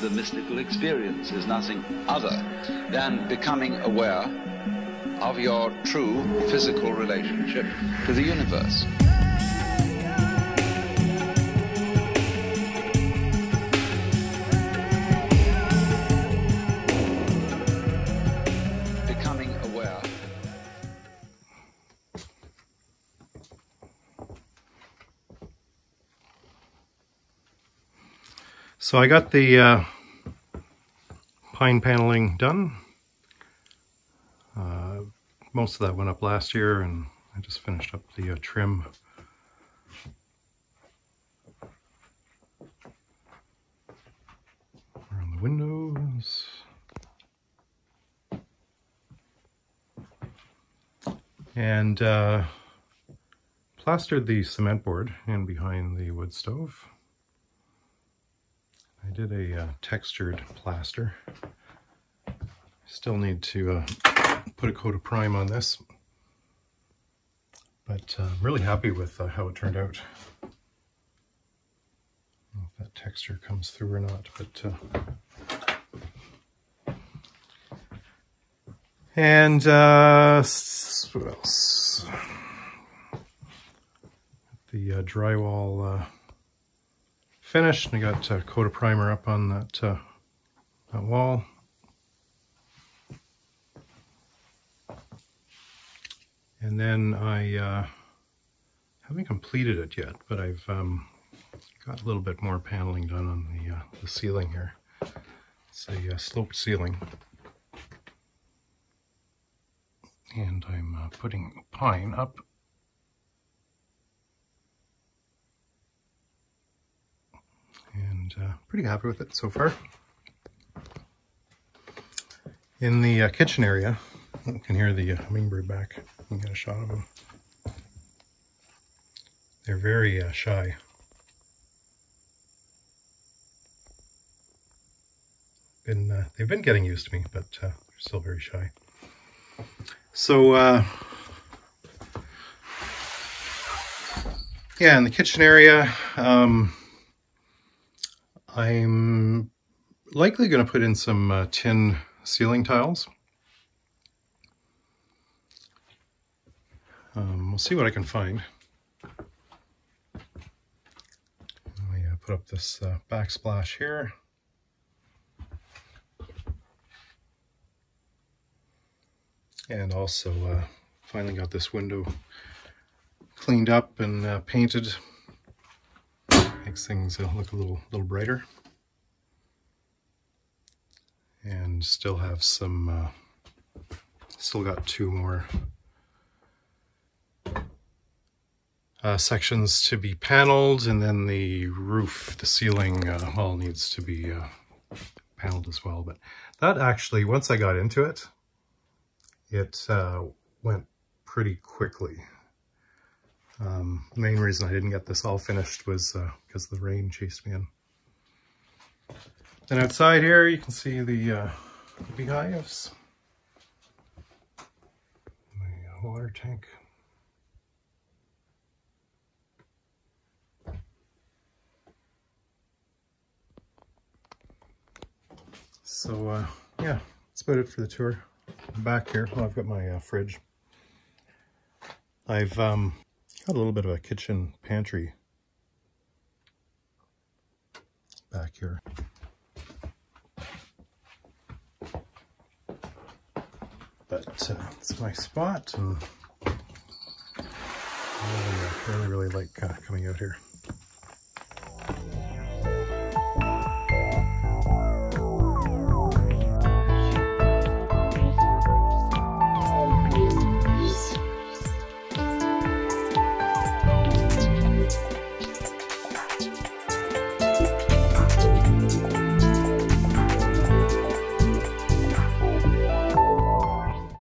the mystical experience is nothing other than becoming aware of your true physical relationship to the universe. So I got the uh, pine paneling done. Uh, most of that went up last year and I just finished up the uh, trim. Around the windows. And uh, plastered the cement board in behind the wood stove. I did a uh, textured plaster. Still need to uh, put a coat of prime on this. But uh, I'm really happy with uh, how it turned out. I don't know if that texture comes through or not, but... Uh... And uh, what else? The drywall finished. And I got a coat of primer up on that, uh, that wall. And then I uh, haven't completed it yet, but I've um, got a little bit more paneling done on the, uh, the ceiling here. It's a uh, sloped ceiling. And I'm uh, putting pine up and uh, pretty happy with it so far. In the uh, kitchen area, you can hear the uh, hummingbird back. You get a shot of them. They're very uh, shy. Been uh, they've been getting used to me, but uh, they're still very shy. So uh, yeah, in the kitchen area. Um, I'm likely going to put in some uh, tin ceiling tiles. Um, we'll see what I can find. I uh, put up this uh, backsplash here. And also uh, finally got this window cleaned up and uh, painted makes things uh, look a little little brighter. And still have some uh, still got two more uh, sections to be paneled and then the roof the ceiling uh, all needs to be uh, paneled as well. But that actually once I got into it it uh, went pretty quickly um, the main reason I didn't get this all finished was uh, because the rain chased me in. Then outside here you can see the, uh, the beehives. The water tank. So uh, yeah, that's about it for the tour. Back here, well, I've got my uh, fridge. I've um, got a little bit of a kitchen pantry back here. But uh, it's my spot and I really, uh, really, really like uh, coming out here.